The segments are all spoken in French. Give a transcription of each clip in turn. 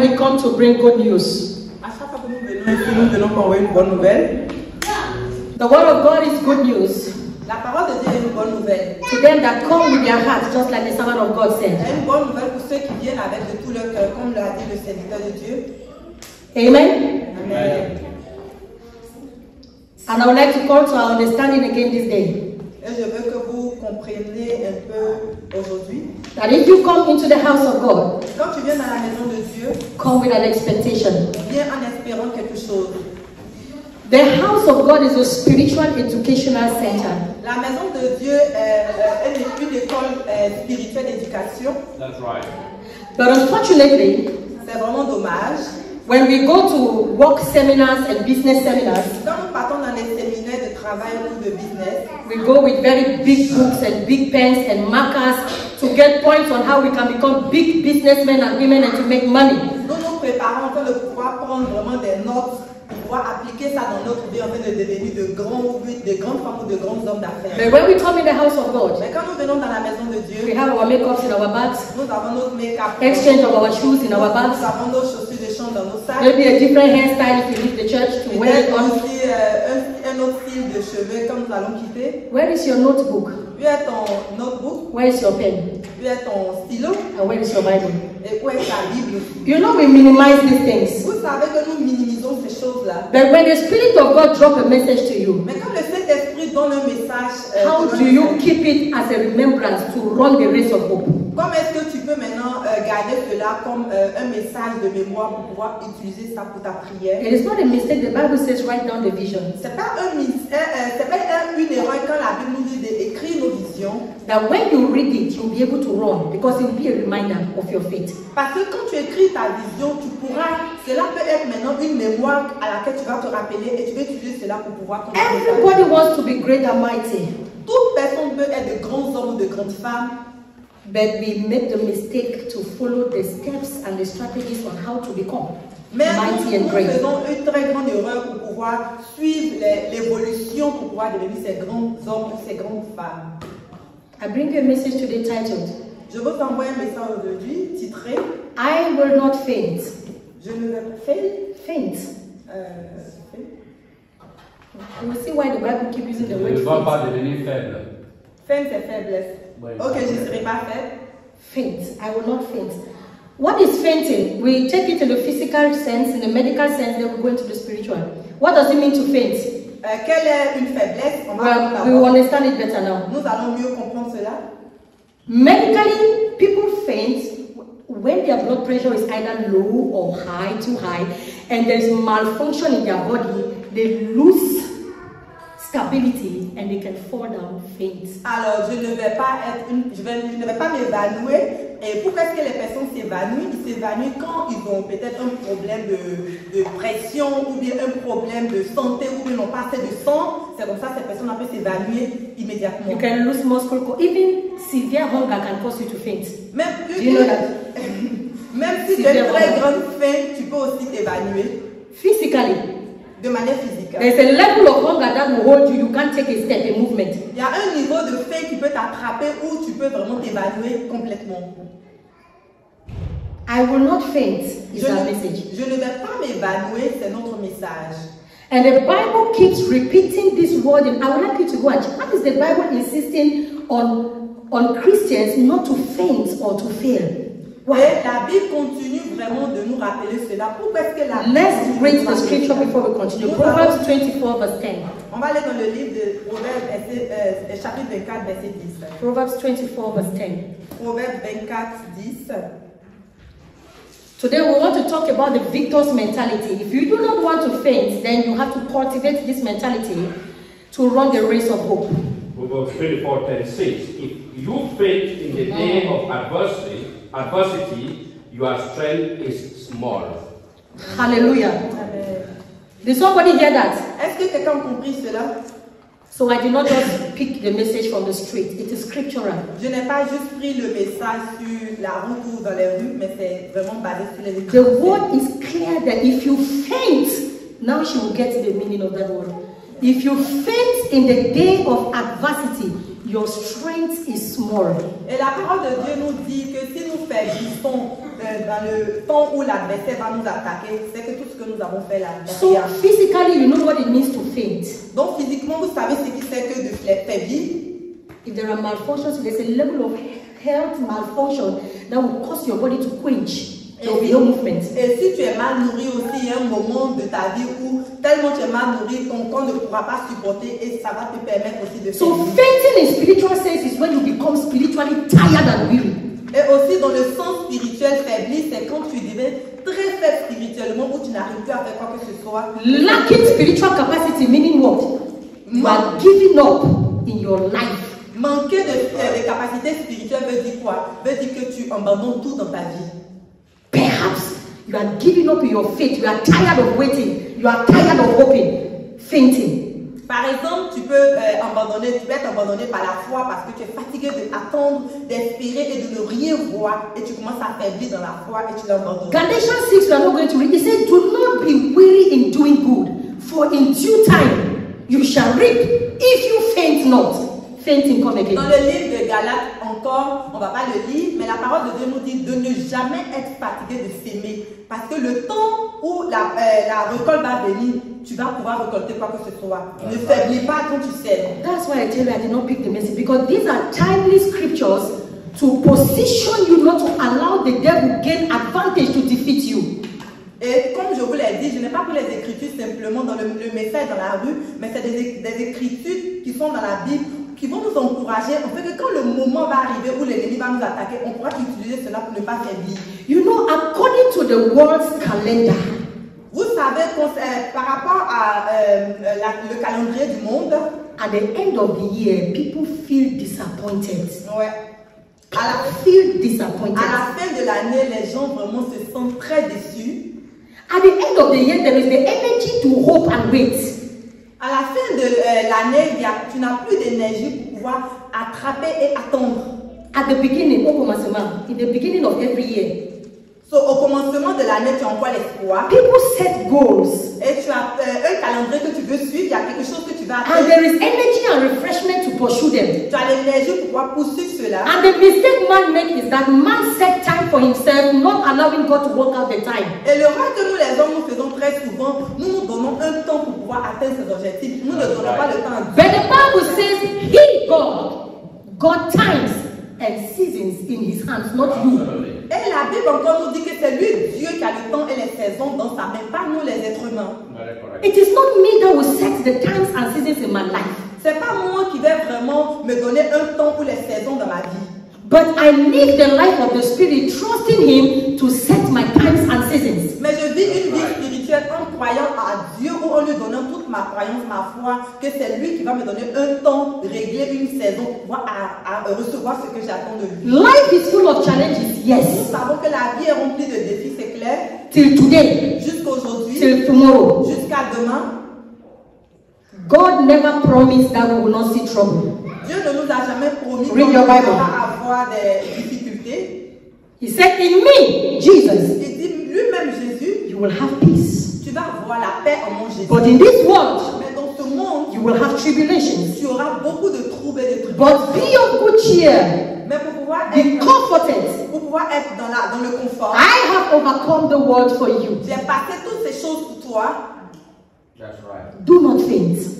we come to bring good news. À chaque fois que nous venons ici, nous venons pour envoyer une bonne nouvelle. The word of God is good news La parole de Dieu est une bonne nouvelle. to them that come with their hearts, just like the servant of God said. une bonne nouvelle pour ceux qui viennent avec de tout leur cœur, comme l'a dit le serviteur de Dieu. Amen. Amen. And I would like to call to our understanding again this day Et je veux que vous compreniez un peu aujourd'hui. That if you come into the house of God, Quand tu viens dans la maison de Dieu, come with an expectation. viens en espérant quelque chose. The house of God is a spiritual educational center. La maison de Dieu est, euh, est une école euh, spirituelle d'éducation. That's right. But unfortunately, C'est vraiment dommage. when we go to work seminars and business seminars, Quand nous partons dans les séminaires de travail ou de business, we go with very big books and big pens and markers to get points on how we can become big businessmen and women and to make money. nous nous préparons afin de pouvoir prendre vraiment des notes, pour pouvoir appliquer ça dans notre vie, afin de devenir de grands, de grandes femmes ou de grands hommes d'affaires. But when we come in the house of God, Mais quand nous venons dans la maison de Dieu, we have our makeups in our bags, nous avons notre make-up, exchange of our shoes in our nous bags, avons nos chaussures de chambre dans nos sacs. maybe a different hairstyle if you leave the church to wear it on. Aussi euh, un, un autre style de cheveux comme nous allons quitter. Where is your notebook? Où est ton notebook? Where is your pen? Où est ton stylo? And where is your Bible? Et où est ta Bible? You know, we minimize these things. Vous savez que nous minimisons ces choses-là. But when the Spirit of God drop a message to you, Mais quand le Saint-Esprit donne un message, euh, how do you keep it as a remembrance to run the race of hope? Comment est-ce que tu garder cela comme euh, un message de mémoire pour pouvoir utiliser ça pour ta prière It is not a mistake. The Bible says, write down the vision. C'est pas un euh, euh, c'est pas un- une erreur quand la Bible nous dit d'écrire nos visions. That when you read it, you'll be able to run because it will be a reminder of your faith. Parce que quand tu écris ta vision, tu pourras, cela peut être maintenant une mémoire à laquelle tu vas te rappeler et tu vas utiliser cela pour pouvoir. Everybody wants to be great and mighty, Toute personne peut être de grands hommes ou de grandes femmes, but we make the mistake to follow the steps and the strategies on how to become mais mighty nous, faisons une très grande erreur pour pouvoir suivre les- l'évolution, pour pouvoir devenir ces grands hommes ou ces grandes femmes. I bring you a message today titled, Je vous envoie un message aujourd'hui titré I will not faint. Je ne vais pas faire. Faint. euh, You will see why the Bible keeps using Ne the word va faint. pas devenir faible. Faim, c'est faiblesse. Oui. Ok, je ne serai pas faible. Faint. I will not faint. What is fainting? We take it in the physical sense, in the medical sense, then we go into the spiritual. What does it mean to faint? Euh, quelle est une faiblesse On va Well, we will understand it better now. Nous allons mieux comprendre cela. Medically, people faint when their blood pressure is either low or high, too high, and there's malfunction in their body. They lose stability and they can fall down faint. Alors, je ne vais pas être une, je, vais, je ne vais pas m'évanouir. Et pourquoi est-ce que les personnes s'évanouissent? Ils s'évanouissent quand ils ont peut-être un problème de, de pression ou bien un problème de santé ou bien n'ont pas assez de sang. C'est comme ça que ces personnes peuvent s'évanouir immédiatement. You can lose muscle. Even severe hunger can cause you to faint. Même, Do you know that? même si tu as une très grande faim, tu peux aussi t'évanouir Physically, de manière physique. there's a level of hunger that will hold you. You can't take a step, a movement. Il y a un niveau de faim qui peut t'attraper ou tu peux vraiment t'évanouir complètement. I will not faint is Je our ne, message. je ne vais pas m'évanouir, c'est notre message. And the Bible keeps repeating this word. And I would like you to check. How is the Bible insisting on, on Christians not to faint or to fail? Et la Bible continue vraiment de nous rappeler cela. Pourquoi est-ce que la Bible Let's read the scripture before we continue. Proverbs 24, verse 10. On va aller dans le livre de Proverbes, verset, euh, chapitre 24, verset 10. Proverbs 24, verse 10. Proverbes 24, 10. Today we want to talk about the victor's mentality. If you do not want to faint, then you have to cultivate this mentality to run the race of hope. Proverbs 24 10 says, If you faint in the day of adversity, adversity, your strength is small. Hallelujah. Amen. Did somebody hear that? Est-ce que quelqu'un a compris cela? So I did not just pick the message from the street. It is scriptural. Je n'ai pas juste pris le message sur la route ou dans les rues, mais c'est vraiment basé sur les The Écritures. word is clear that if you faint, now she will get the meaning of that word. If you faint in the day of adversity, your strength is small. Et la parole de Dieu nous dit que si nous faiblissons euh, dans le temps où l'adversaire va nous attaquer, c'est que tout ce que nous avons fait là. So physically, you know what it means to faint. Donc physiquement, vous savez ce qui c'est que de fa- faiblir? If there are malfunctions, there's a level of health malfunction that will cause your body to quench. Movement. Et si tu es mal nourri aussi, il y a un moment de ta vie où tellement tu es mal nourri, ton corps ne pourra pas supporter et ça va te permettre aussi de So fainting in spiritual sense is when you become spiritually tired and weary. Et aussi dans le sens spirituel faibli, c'est quand tu deviens très faible spirituellement où tu n'arrives plus à faire quoi que ce soit. Lacking spiritual capacity, meaning what? You are giving up in your life. Manquer de, euh, de capacité spirituelle veut dire quoi? Veut dire que tu abandonnes tout dans ta vie. Perhaps you are giving up your faith. You are tired of waiting. You are tired of hoping. Fainting. Par exemple, tu peux euh, abandonner, tu peux être abandonné par la foi parce que tu es fatigué d'attendre, d'espérer et de ne rien voir et tu commences à faiblir dans la foi et tu l'abandonnes. Galatians 6, we are not going to read. It says, Do not be weary in doing good, for in due time you shall reap if you faint not. Fainting come Dans le livre de Galates, encore, on ne va pas le lire, mais la parole de Dieu nous dit de ne jamais être fatigué de s'aimer. Parce que le temps où la, euh, la récolte va venir, tu vas pouvoir récolter quoi que ce soit. Ne faiblis pas quand tu sèmes. That's why I tell you I did not pick the message because these are timely scriptures to position you not to allow the devil gain advantage to defeat you. Et comme je vous l'ai dit, je n'ai pas pris les écritures simplement dans le, le message dans la rue, mais c'est des, des écritures qui sont dans la Bible, qui vont nous encourager, en fait, que quand le moment va arriver où l'ennemi va nous attaquer, on pourra utiliser cela pour ne pas faiblir. You know, according to the world's calendar, Vous savez, euh, par rapport à euh, la- le calendrier du monde, at the end of the year, people feel disappointed. ouais, à la Feel disappointed. À la fin de l'année, les gens vraiment se sentent très déçus. At the end of the year, there is the energy to hope and wait. À la fin de euh, l'année, tu n'as plus d'énergie pour pouvoir attraper et attendre. At the beginning, oh, commencement, in the beginning of every year, So, au commencement de l'année, tu envoies l'espoir people set goals. et tu as euh, un calendrier que tu veux suivre, il y a quelque chose que tu vas And atteindre. there is energy and refreshment to pursue them. Tu as l'énergie pour pouvoir poursuivre cela. And the mistake man makes is that man set time for himself, not allowing God to work out the time. Et l'erreur que nous les hommes nous faisons très souvent, nous nous donnons un temps pour pouvoir atteindre ces objectifs. Nous ne donnons pas le temps à Dieu. But the Bible says, He, God, got times and seasons in His hands, not you. Et la Bible encore nous dit que c'est lui, Dieu, qui a le temps et les saisons dans sa main, pas nous les êtres humains. It is not me that will set the times and seasons in my life, C'est pas moi qui vais vraiment me donner un temps pour les saisons dans ma vie. But I live the life of the Spirit, trusting Him to set my times and seasons. Mais je vis une vie spirituelle en croyant à Dieu ou en lui donnant toute ma croyance, ma foi, que c'est lui qui va me donner un temps, régler une saison pour à- à recevoir ce que j'attends de lui. Life is full of challenges, Nous yes, savons que la vie est remplie de défis, c'est clair. till today, Jusqu'aujourd'hui, till tomorrow. jusqu'à demain, God never promised that we will not see trouble. Dieu ne nous a jamais promis Read your Bible. Avoir des difficultés. He said, In me, Jesus, Il dit lui-même Jésus, you will have peace. tu vas avoir la paix en mon Jésus. But in this world, Mais dans ce monde, you will have tribulations. tu auras beaucoup de troubles et de. But be of good cheer. Mais pour pouvoir Be être, comforted. pour pouvoir être dans, la, dans le confort, I have overcome the world for you. j'ai passé toutes ces choses pour toi. That's right. Do not faint.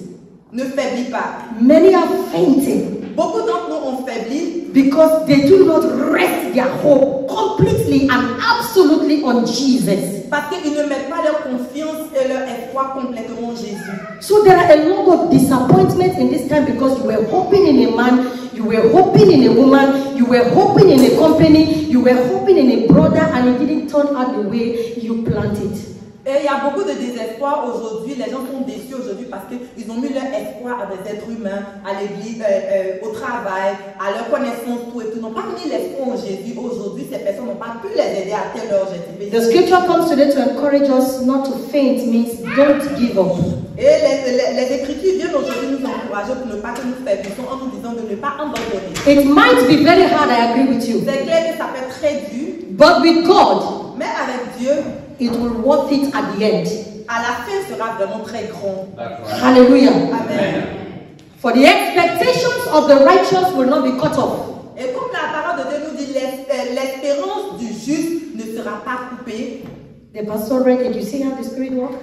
Ne faiblis pas. Many are fainting Beaucoup d'entre nous ont faibli because they do not rest their hope completely and absolutely on Jesus. parce qu'ils ne mettent pas leur confiance et leur espoir complètement en Jésus. So there are a lot of disappointments in this time because you were hoping in a man, you were hoping in a woman, you were hoping in a company, you were hoping in a brother, and it didn't turn out the way you planned it. Et il y a beaucoup de désespoir aujourd'hui. Les gens sont déçus aujourd'hui parce qu'ils ont mis leur espoir à des êtres humains, à l'église, euh, euh, au travail, à leur connaissance, tout et tout. Ils n'ont pas mis l'espoir en Jésus. Aujourd'hui, ces personnes n'ont pas pu les aider à leur objectif. The scripture comes today to encourage us not to faint, means don't give up. Et les, les- les Écritures viennent aujourd'hui nous encourager pour ne pas que nous faiblissions en nous disant de ne pas abandonner. It might be very hard, I agree with you, C'est clair que ça peut être très dur, but with God, mais avec Dieu, it will worth it at the end. à la fin sera vraiment très grand. Hallelujah. Amen. For the expectations of the righteous will not be cut off. Et comme la parole de Dieu nous dit, euh, l'espérance du juste ne sera pas coupée. The pastor read it. You see how the spirit works?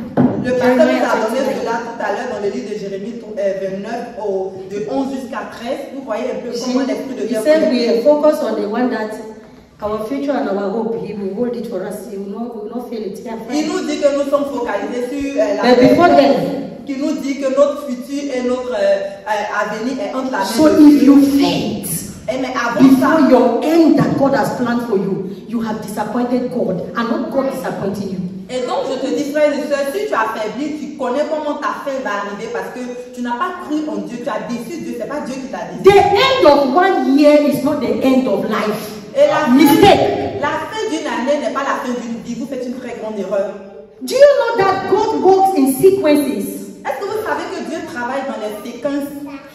Le pasteur nous a donné 29. cela tout à l'heure dans le livre de Jérémie euh, 29, au, de 11 jusqu'à 13. Vous voyez un peu You comment see, l'esprit de he Dieu said opère. we focus on the one that our future and our hope. He will for us. He will not, will not fail it. Il nous dit que nous sommes focalisés sur euh, la But before then, qui nous dit que notre futur et notre euh, euh, avenir est entre la main so de if Dieu. you faint Et mais avant before ça, your end that God has planned for you, you have disappointed God and not God disappointing you. et donc je te dis frère et soeur, si tu as faibli, tu connais comment ta fin va arriver parce que tu n'as pas cru en Dieu, tu as déçu Dieu, c'est pas Dieu qui t'a déçu. The end of one year is not the end of life. Et la Mistake. la fin d'une année n'est pas la fin d'une vie, vous faites une très grande erreur. Do you know that God works in sequences? Est-ce que vous savez que Dieu travaille dans les séquences?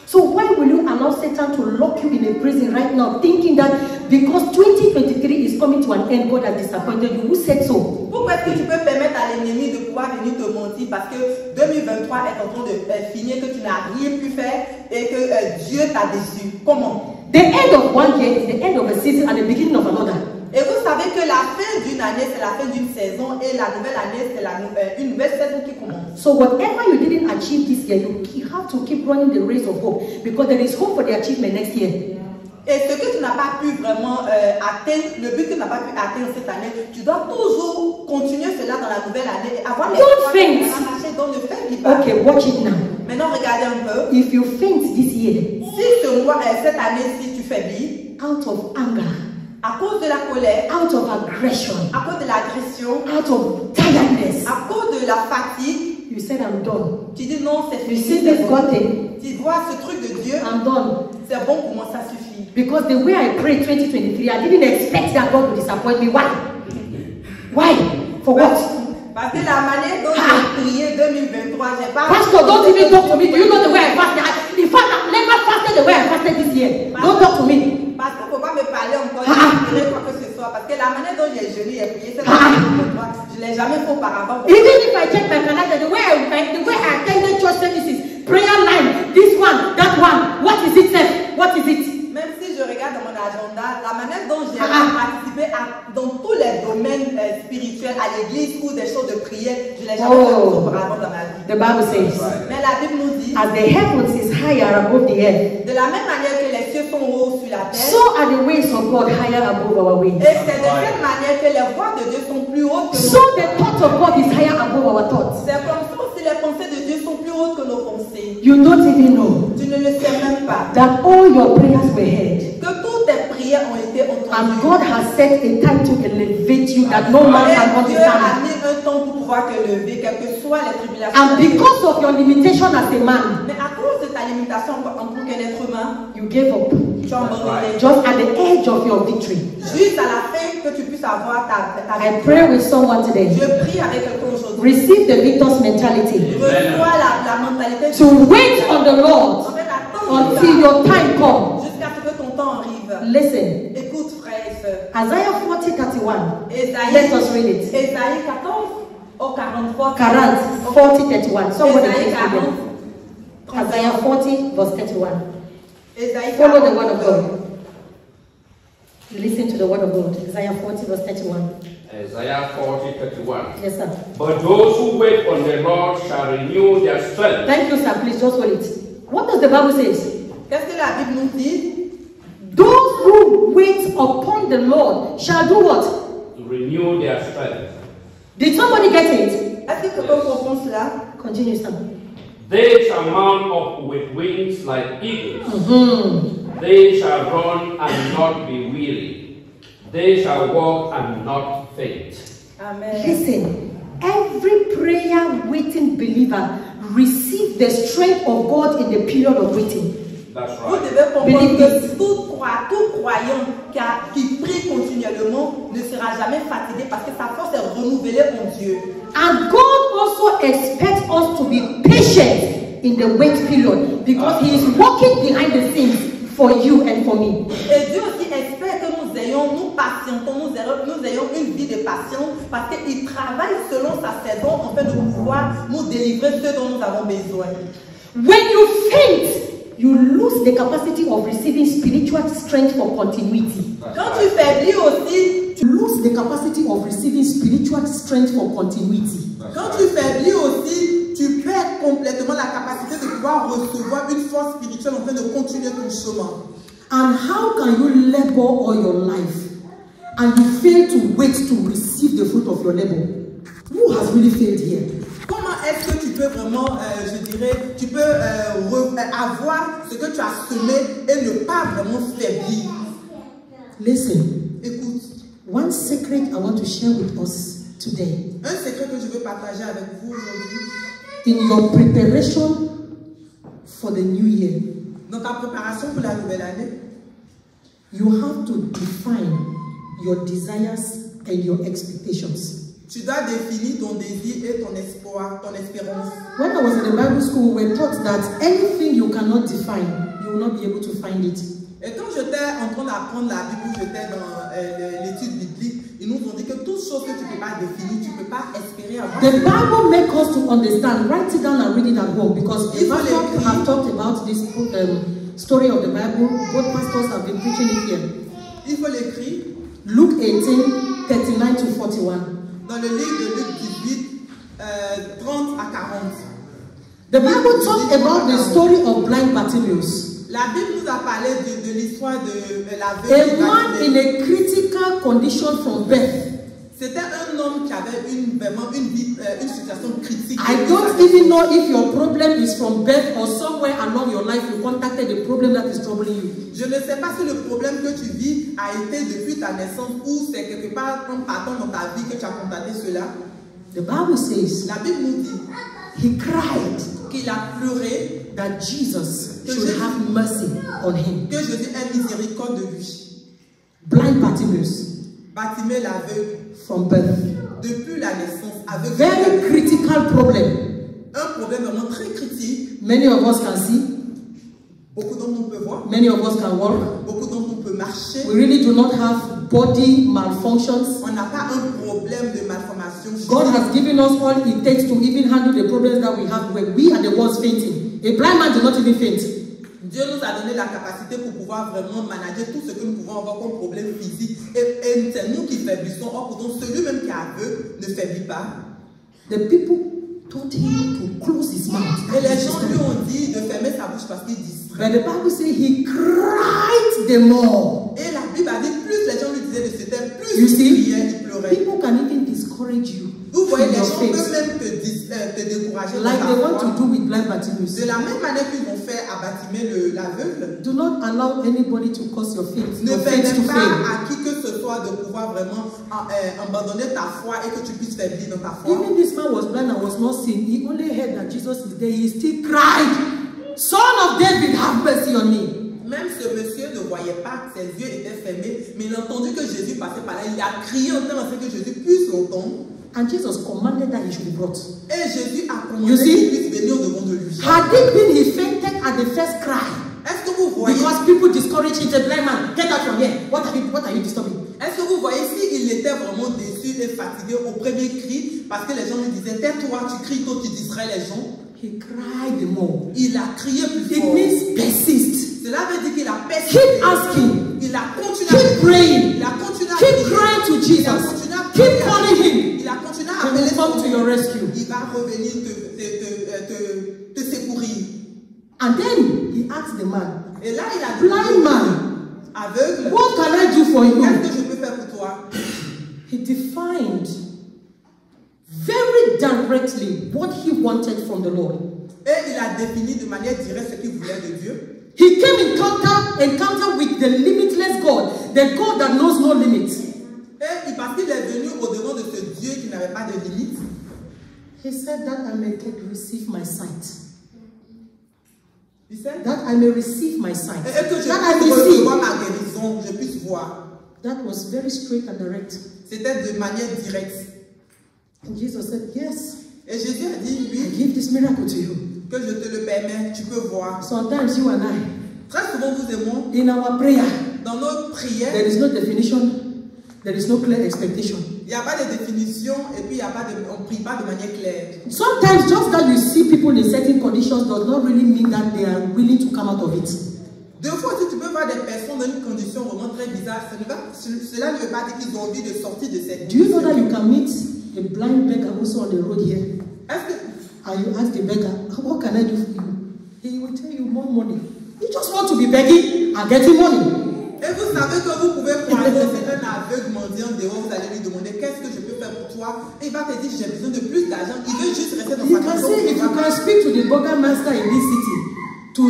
So why will you allow Satan to lock you in a prison right now, thinking that because 2023 is coming to an end, God has disappointed you? Who said so? Pourquoi est-ce que tu peux permettre à l'ennemi de pouvoir venir te mentir parce que 2023 est en train de euh, finir, que tu n'as rien pu faire et que euh, Dieu t'a déçu? Comment? The end of one year is the end of a season and the beginning of another. Et vous savez que la fin d'une année, c'est la fin d'une saison et la nouvelle année, c'est euh, une nouvelle saison qui commence. So whatever you didn't achieve this year, you have to keep running the race of hope because there is hope for the achievement next year. Et ce que tu n'as pas pu vraiment euh, atteindre, le but que tu n'as pas pu atteindre cette année, tu dois toujours continuer cela dans la nouvelle année et avoir Don't l'espoir faint. dans le fait pas. Okay, watch it now. Maintenant, regardez un peu. If you faint this year Si ce mois, euh, cette année-ci, tu faiblis, out of anger, à cause de la colère, out of aggression, à cause de l'agression, out of tiredness, à cause de la fatigue, you said, I'm done. tu dis non, c'est You fini. see c'est this bon. God thing? Tu vois ce truc de Dieu, I'm done. c'est bon pour moi, ça suffit. Because the way I prayed 2023, I didn't expect that God would disappoint me. Why? Why? For what? Parce que la manière dont Ah. j'ai prié 2023, j'ai pas. Pastor, don't even talk to me. Do you know the way I fasted? In fact, I've never fasted the way I fasted this year. Don't talk to me. Ne faut pas me parler encore De quoi que ce soit. Parce que la manière dont j'ai jeûné et prié cette Ah. 2023, je ne l'ai jamais fait auparavant. Even if I check my calendar, the way I, I- the way I attended church services, prayer line, this one, that one, what is it, sir? What is it? Même si je regarde dans mon agenda, la manière dont j'ai Ah. participé à, dans tous les domaines euh, spirituels, à l'église ou des choses de prière, je l'ai jamais Oh. fait auparavant dans ma vie. The Bible says, Mais la Bible nous dit, as the heavens is higher above the earth, de la même manière que les cieux sont hauts sur la terre, so are the ways of God higher above our ways. et c'est de cette manière que les voies de Dieu sont plus hautes que So nous. the thoughts of God is higher above our thoughts. C'est comme ça aussi les pensées de Dieu sont plus hautes que nos pensées. You don't even know Tu ne le sais même pas. that all your prayers were heard. Que toutes tes prières ont été And entendues. God has set a time to elevate you that no man can Et Dieu a understand. mis un temps pour pouvoir te lever, quelles que soient les tribulations. And because of your limitation as a man, Mais à cause de ta limitation en tant qu'un être humain, you gave up tu as abandonné. just at the edge of your victory. Juste à la fin que tu puisses avoir ta, ta I pray with someone today. Je prie avec quelqu'un aujourd'hui. Receive the victor's mentality Reçois la, la mentalité to wait on the En Lord fait, until your time comes. Temps. Listen, Écoute, frère et soeur. Isaiah 40 31. Esaïe, Let us read it. Esaïe 14 au 43. 40, 40, 31. Somebody Esaïe please read 40. it. Isaiah 40, verse 31. Esaïe Follow the word of God. Listen to the word of God. Isaiah 40, verse 31. Isaiah 40, 31. Yes, sir. But those who wait on the Lord shall renew their strength. Thank you, sir. Please just hold it. What does the Bible say? Qu'est-ce que la Bible nous dit Those who wait upon the Lord shall do what? To renew their strength. Did somebody get it? Est-ce que quelqu'un comprend cela Continue, sir. They shall mount up with wings like eagles. Hmm. They shall run and not be weary. They shall walk and not faint. Amen. Listen, every prayer waiting believer receive the strength of God in the period of waiting. That's Vous right. devez comprendre que tout, croi- tout croyant qui, a- qui prie continuellement ne sera jamais fatigué parce que sa force est renouvelée en Dieu. And God also expects us to be patient in the wait period because He is working behind the scenes for you and for me. Et Dieu aussi espère que nous ayons, nous patientons, nous ayons, nous ayons une vie de patience parce qu'il travaille selon sa saison afin de pouvoir nous délivrer ce dont nous avons besoin. When you faint, you lose the capacity of receiving spiritual strength for continuity. Quand tu faiblis aussi, You lose the capacity of receiving spiritual strength for continuity. quand tu faiblis aussi, tu perds complètement la capacité de pouvoir recevoir une force spirituelle en train de continuer ton chemin. And how can you labor all your life and you fail to wait to receive the fruit of your labor? Who has really failed here? Comment est-ce que tu peux vraiment, euh, je dirais, tu peux euh, euh, avoir ce que tu as semé et ne pas vraiment faiblir. Listen, Écoute, one secret I want to share with us today. un secret que je veux partager avec vous aujourd'hui, In your preparation for the new year, dans ta préparation pour la nouvelle année, you have to define your desires and your expectations. Tu dois définir ton désir et ton espoir, ton espérance. When I was in the Bible school, we were taught that anything you cannot define, you will not be able to find it. Et quand j'étais en train d'apprendre la Bible, j'étais dans euh, l'étude biblique, ils nous ont dit que toute chose que tu ne peux pas définir, tu ne peux pas espérer avoir. The Bible makes us to understand. Write it down and read it at home because the pastor have talked about this um, story of the Bible. Both pastors have been preaching it here. Il faut l'écrire Luke 18, 39 to 41. Dans le livre de Luc 18, euh, 30 à 40. The Bible talked about the story of blind Bartimaeus, La Bible nous a parlé de, de l'histoire de euh, la a veuve man in a critical condition from birth. C'était un homme qui avait une, vraiment une, vie, euh, une situation critique. I don't even know if your problem is from birth or somewhere along your life you contacted the problem that is troubling you. Je ne sais pas si le problème que tu vis a été depuis ta naissance ou c'est quelque part en partant dans ta vie que tu as contacté cela. The Bible says La Bible nous dit he cried qu'il a pleuré that Jesus should have mercy on him. que Jésus ait miséricorde de lui. Blind Bartimaeus Bartimée l'aveugle, from birth. depuis la naissance, avec Very critical problem. un problème vraiment très critique. Many of us can see, Beaucoup d'entre nous peuvent voir, many of us can walk. beaucoup d'entre nous peuvent marcher. We really do not have body malfunctions. On n'a pas un problème de malformation. God has given us all it takes to even handle the problems that we have when we are the ones fainting. A blind man did not even faint. Dieu nous a donné la capacité pour pouvoir vraiment manager tout ce que nous pouvons avoir comme problème physique. Et, et c'est nous qui faiblissons. Or, pourtant, celui-même qui est aveugle ne faiblit pas. The people told him to close his mouth. Et les gens lui ont dit de fermer sa bouche parce qu'il distrait. But the Bible says he cried the more. Et la Bible a dit plus les gens lui disaient de se taire, plus You il criait, il pleurait. people can even discourage you Vous voyez, les gens peuvent même te, euh, te décourager. Like they want to do with blind Bartimaeus. De la même manière qu'ils vont faire à Batimée le- l'aveugle, Do not allow anybody to cause your faith, ne permets pas à qui que ce soit de pouvoir vraiment euh, abandonner ta foi et que tu puisses faiblir dans ta foi. Even this man was blind and was not seeing. He only heard that Jesus is there. He still cried, Son of David, have mercy on me. Même ce monsieur ne voyait pas, ses yeux étaient fermés, mais il a entendu que Jésus passait par là. Il a crié en temps que Jésus And Jesus commanded that he should be brought. Et Jésus a commandé qu'il puisse venir devant de lui. Had it been he fainted at the first cry, Est-ce que vous voyez, because people discourage him, the blind man, get out from here. What are you, what are you disturbing? est-ce que vous voyez s'il était vraiment déçu et fatigué au premier cri, parce que les gens lui disaient tais-toi, tu cries toi, tu distrais les gens. He cried the more. Il a crié plus It fort. means persist. Cela veut dire qu'il a persisté. Keep asking. Il a continué à Keep praying. Il a continué Keep crying to Jesus. Keep calling him. Il a continué à He appeler will come to your rescue. Il va revenir te, te, te, euh, te, te secourir. And then he asked the man, Et là, il a dit Blind man, aveugle, what can I do for you? qu'est-ce que je peux faire pour toi He defined very directly what he wanted from the Lord. Et il a défini de manière directe ce qu'il voulait de Dieu. He came in encounter, encounter with the limitless God, the God that knows no limits. Et il- qu'il est venu au-devant de ce Dieu qui n'avait pas de limite. He said that I may take, receive my sight. Il sait That I may receive my sight. Et que je That I puisse recevoir ma guérison, je puisse voir. That was very straight and direct. C'était de manière directe. And Jesus said, Yes, Et Jésus a dit, I oui, give this miracle to you. que je te le permets, tu peux voir. Sometimes you and I, Très souvent, vous et moi, in our prayer, dans nos prières, there is no definition. There is no clear expectation. Il n'y a pas de définition et puis il y a pas de, on ne prie pas de manière claire. Sometimes just that you see people in certain conditions does not really mean that they are willing to come out of it. Deux fois, si tu peux voir des personnes dans une condition vraiment très bizarre, ce ne va- ce- cela ne veut pas dire qu'ils ont envie de sortir de cette Do you know that you can meet a blind beggar also on the road here? Est-ce que And you ask the beggar, what can I do for you? He will tell you more money. You just want to be begging and getting money. Et vous savez que vous pouvez croiser un aveugle mendiant dehors, vous allez lui demander qu'est-ce que je peux faire pour toi? Et il va te dire j'ai besoin de plus d'argent. Il veut juste rester dans You sa maison. if you can speak to the burger master in this city to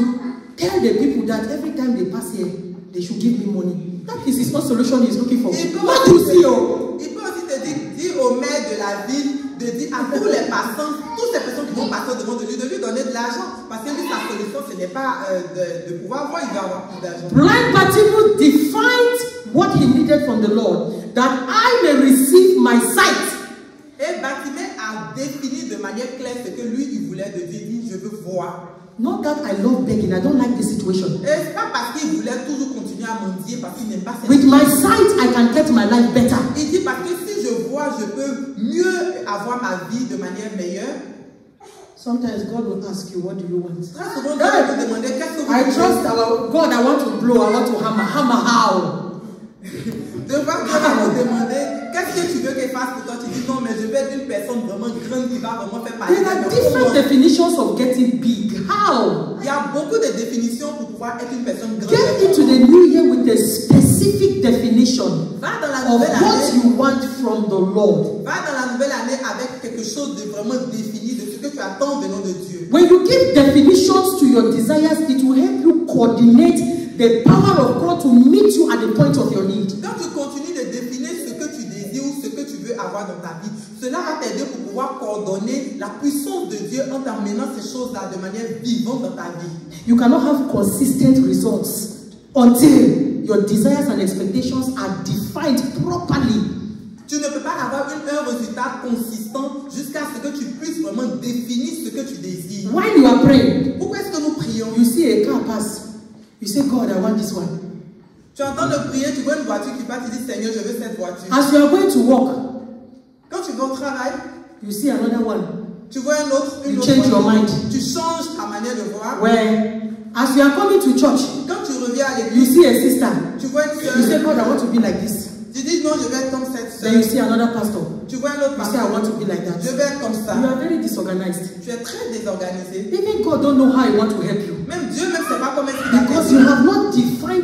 tell the people that every time they pass here, they should give me money. That is his own solution he's looking for. Il peut, What aussi you te- see, oh? il peut aussi te dire au maire de la ville, de dire à tous les passants, toutes ces personnes qui vont passer devant de lui, de lui donner de l'argent. Parce que lui, sa solution, ce n'est pas euh, de, de pouvoir voir, il va avoir plus d'argent. Blind Bartimaeus defined what he needed from the Lord, that I may receive my sight. Et Bartimée a défini de manière claire ce que lui, il voulait de dit, je veux voir. Not that I love begging, I don't like the situation. Et pas parce qu'il voulait toujours continuer à mendier, parce qu'il n'aime pas cette With my sight, I can get my life better. Il dit parce que si je vois, je peux mieux avoir ma vie de manière meilleure. Sometimes God will ask you, What do you want? Très souvent, Dieu va vous demander qu'est-ce que vous I trust our God, I want to blow, I want to hammer. Hammer how? Devant Dieu va vous demander qu'est-ce que tu veux qu'il fasse pour toi? Tu dis non, mais je veux être une personne vraiment grande qui va vraiment faire partie There are different definitions of getting big. How? Il y a beaucoup de définitions pour pouvoir être une personne grande. Get into the new year with a specific definition Va dans la of nouvelle what année. you want from the Lord. Va dans la nouvelle année avec quelque chose de vraiment défini de ce que tu attends venant de Dieu. When you give definitions to your desires, it will help you coordinate the power of God to meet you at the point of your need. Quand tu continues de définir ce que tu désires ou ce que tu veux avoir dans ta vie, cela va t'aider pour pouvoir coordonner la puissance de Dieu en t'amenant ces choses-là de manière vivante dans ta vie. You cannot have consistent results until your desires and expectations are defined properly. Tu ne peux pas avoir une- un résultat consistent jusqu'à ce que tu puisses vraiment définir ce que tu désires. When you are praying, Pourquoi est-ce que nous prions? you see a car pass, you say, God, I want this one. Tu entends le prier, tu vois une voiture qui passe, tu dis Seigneur, je veux cette voiture. As you are going to work, Quand tu vas au travail, you see another one. tu vois un autre, une You autre change your voiture. mind. Tu changes ta manière de voir. Where, as you are coming to church, Quand tu reviens à you l'église, see a sister. tu vois une You say. God, I want to be like this. Tu dis non, je vais être comme cette Then you see another pastor. Tu vois un autre You say, I want pasteur. to be like Je that. vais être comme You ça. are very disorganized. Tu es très désorganisé. Even God don't know how He want to help you Même Dieu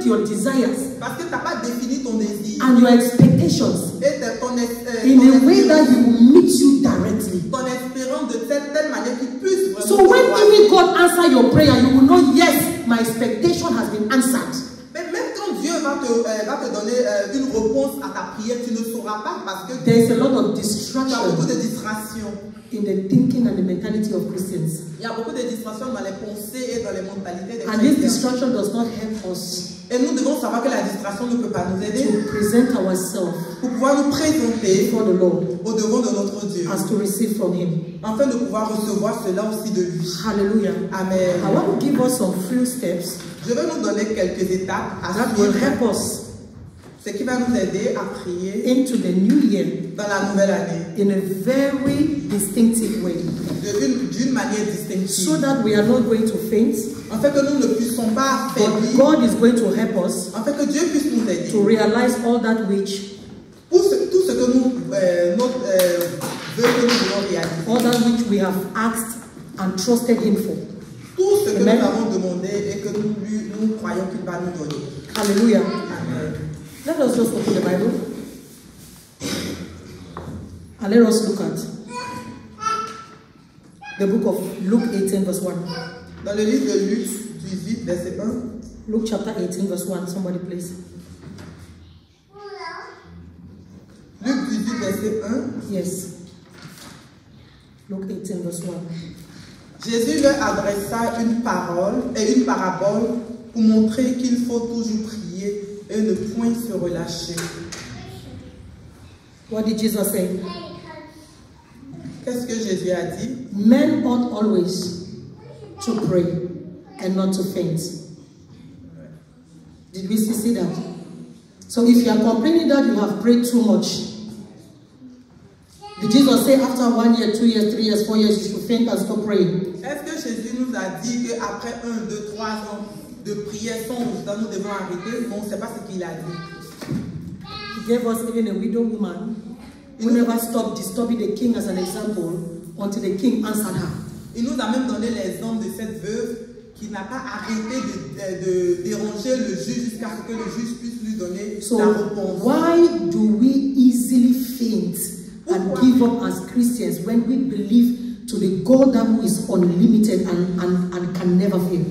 your desires Parce que tu n'as pas défini ton désir. and your expectations Et t'as ton, es- euh, in ton a way that He will meet you directly. ton espérance de telle, telle manière qu'il puisse vraiment. So te when voir. even God answer your prayer, you will know yes, my expectation has been answered. Mais même quand Dieu va te, euh, va te donner euh, une réponse à ta prière, tu ne sauras pas parce que There is a lot of tu as beaucoup distraction de distractions. In the thinking and the mentality of Christians, Il y a beaucoup de distractions dans les pensées et dans les mentalités des and this chrétiens. distraction does not help us Et nous devons savoir que la distraction ne peut pas nous aider to present ourselves pour pouvoir nous présenter before the Lord au devant de notre Dieu, as to receive from Him. afin de pouvoir recevoir cela aussi de lui. Hallelujah. Amen. I want to give us some few steps Je vais nous donner quelques étapes à that will help us ce qui va nous aider à prier into the new year dans la nouvelle année in a very distinctive way d'une manière so distinctive. that we are not going to faint, En fait, que nous ne puissions pas faiblir, God is going to help us en fait, que Dieu puisse nous aider. to realize all that which ce, tout ce que nous, euh, notre euh, vœu que nous voulons réaliser, all that which we have asked and trusted Him for. tout ce que Amen. nous avons demandé et que nous, lui- nous croyons qu'il va nous donner. Hallelujah. Let us just open the Bible and let us look at the book of Luke 18, verse 1. Dans le livre de Luc 18, verset 1, Luke chapter 18, verse 1. Somebody, please. Luc 18, verset 1, Yes. Luke 18, verse 1. Jésus leur adressa une parole et une parabole pour montrer qu'il faut toujours prier et ne point se relâcher. What did Jesus say? Qu'est-ce que Jésus a dit Men ought always to pray and not to faint. Did we see that? So if you are complaining that you have prayed too much, did Jesus say after one year, two years, three years, four years, you should faint and stop praying? Est-ce que Jésus nous a dit qu'après un, deux, trois ans de prière sans résultat, nous devons arrêter Non, c'est pas ce qu'il a dit. He gave us even a widow woman who never stopped disturbing the king as an example until the king answered her. Il nous a même donné l'exemple de cette veuve qui n'a pas arrêté de, de- de déranger le juge jusqu'à ce que le juge puisse lui donner So la réponse. why do we easily faint and give up as Christians when we believe to the God that who is unlimited and, and, and can never fail?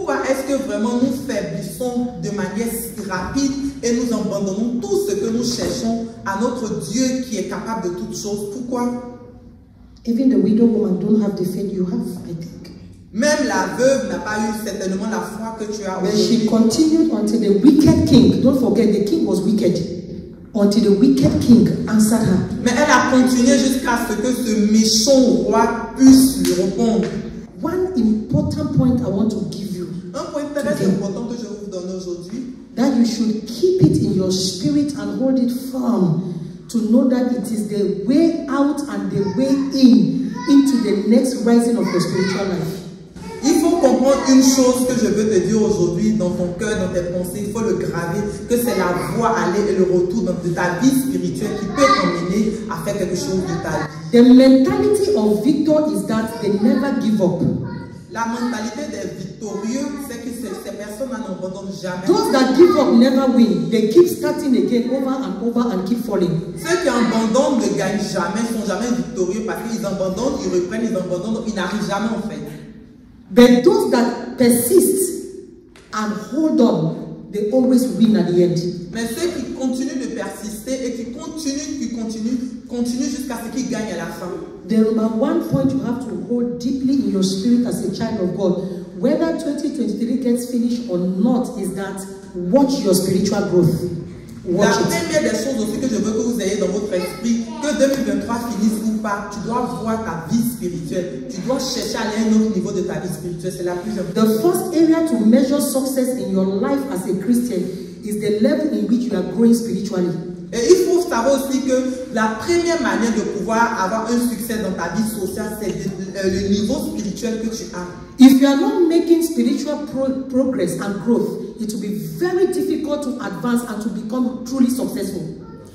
Pourquoi est-ce que vraiment nous faiblissons de manière si rapide et nous abandonnons tout ce que nous cherchons à notre Dieu qui est capable de toutes choses? Pourquoi? Even the widow woman don't have the faith you have, I think. Même la veuve n'a pas eu certainement la foi que tu as But she continued until the wicked king, don't forget the king was wicked, until the wicked king answered her. Mais elle a continué jusqu'à ce que ce méchant roi puisse lui répondre. One important point I want to give Un point très important que je vous donner aujourd'hui, that you should keep it in your spirit and hold it firm to know that it is the way out and the way in into the next rising of your spiritual life. il faut comprendre une chose que je veux te dire aujourd'hui dans ton cœur, dans tes pensées, il faut le graver, que c'est la voie aller et le retour de ta vie spirituelle qui peut t'emmener à faire quelque chose de ta vie. The mentality of victor is that they never give up. La mentalité des victorieux, c'est que ces, ces personnes n'abandonnent jamais. Those that give up never win. They keep starting again over and over and keep falling. Ceux qui abandonnent ne gagnent jamais, ne sont jamais victorieux parce qu'ils abandonnent, ils reprennent, ils abandonnent, ils n'arrivent jamais en fait. But those that persist and hold on, they always win at the end. Mais ceux qui continuent de persister et qui continuent, qui continuent, continuent jusqu'à ce qu'ils gagnent à la fin. The number one point you have to hold deeply in your spirit as a child of God, whether 2023 gets finished or not, is that watch your spiritual growth. La première des choses aussi que je veux que vous ayez dans votre esprit, que 2023 finisse ou pas, tu dois voir ta vie spirituelle. Tu dois chercher à aller à un autre niveau de ta vie spirituelle. C'est la plus importante. The first area to measure success in your life as a Christian is the level in which you are growing spiritually. Et il faut savoir aussi que la première manière de pouvoir avoir un succès dans ta vie sociale, c'est de- euh, le niveau spirituel que tu as. If you are not making spiritual pro- progress and growth, it will be very difficult to advance and to become truly successful.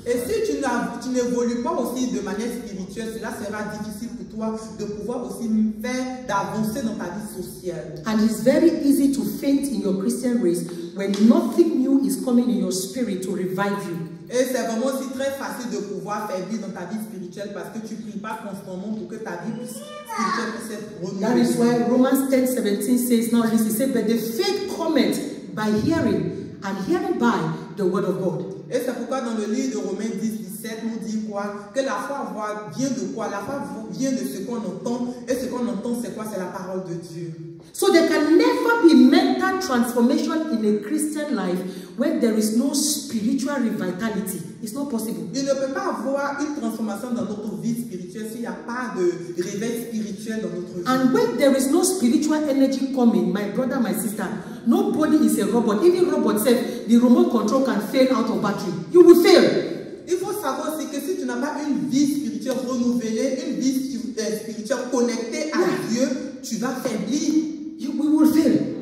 Et si tu tu n'évolues pas aussi de manière spirituelle, cela sera difficile pour toi de pouvoir aussi faire, d'avancer dans ta vie sociale. And it's very easy to faint in your Christian race when nothing new is coming in your spirit to revive you. Et c'est vraiment aussi très facile de pouvoir faiblir dans ta vie spirituelle parce que tu ne pries pas constamment pour que ta vie puisse- spirituelle puisse être That is renouvelée. why Romans 10 17 says, Now listen, it says, But the faith cometh by hearing, and hearing by the word of God. Et c'est pourquoi dans le livre de Romains 10, 17 nous dit quoi? Que la foi vient de quoi? La foi vient de ce qu'on entend. Et ce qu'on entend, c'est quoi? C'est la parole de Dieu. So there can never be mental transformation in a Christian life when there is no spiritual revitality. It's not possible. Il ne peut pas avoir une transformation dans notre vie s'il n'y a pas de réveil spirituel dans notre vie. And when there is no spiritual energy coming, my brother, my sister, nobody is a robot. Even robot said the remote control can fail out of battery. You will fail. Il faut savoir aussi que si tu n'as pas une vie spirituelle renouvelée, une vie euh, spirituelle connectée à Dieu, tu vas faiblir. You, we will fail.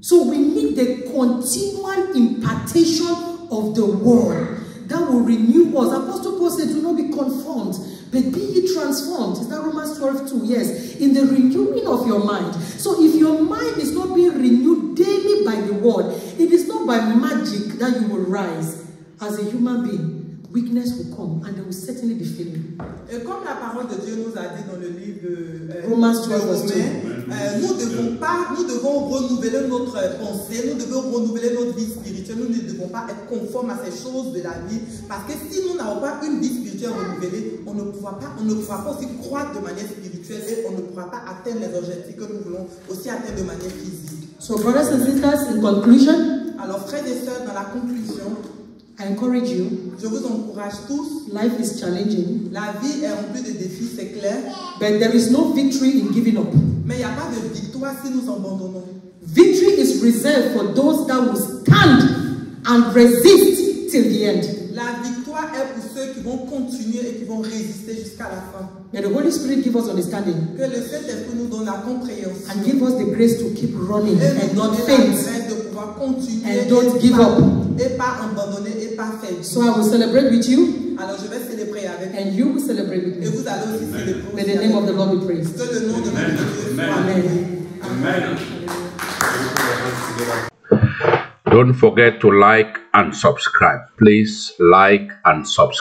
So we need the continual impartation of the word that will renew us. Apostle Paul said, Do not be conformed, but be ye transformed. Is that Romans 12 2? Yes. In the renewing of your mind. So if your mind is not being renewed daily by the word, it is not by magic that you will rise as a human being. Weakness will come and there will certainly be failing. Et comme la parole de Dieu nous a dit dans le livre de euh, Romans de 12, verse Romains, euh, nous devons pas, nous devons renouveler notre pensée, nous devons renouveler notre vie spirituelle, nous ne devons pas être conformes à ces choses de la vie, parce que si nous n'avons pas une vie spirituelle renouvelée, on ne pourra pas, on ne pourra pas aussi croître de manière spirituelle et on ne pourra pas atteindre les objectifs que nous voulons aussi atteindre de manière physique. So, brothers and sisters, in conclusion, Alors frères et sœurs, dans la conclusion, I encourage you. je vous encourage tous. Life is challenging, La vie est remplie de défis, c'est clair, but there is no victory in giving up. Mais il n'y a pas de victoire si nous abandonnons. Victory is reserved for those that will stand and resist till the end. La victoire est pour ceux qui vont continuer et qui vont résister jusqu'à la fin. May the Holy Spirit give us understanding Que le Saint-Esprit nous donne la compréhension. and give us the grace to keep running Et and not faint. de pouvoir continuer And et don't give pas- up. et pas abandonner et pas faire. So I will celebrate with you Alors je vais célébrer avec vous. and you will celebrate with Et me. vous allez aussi célébrer. May the name of the Lord be praised. Que le nom de notre Dieu soit Amen. loué. Don't forget to like and subscribe. Please like and subscribe.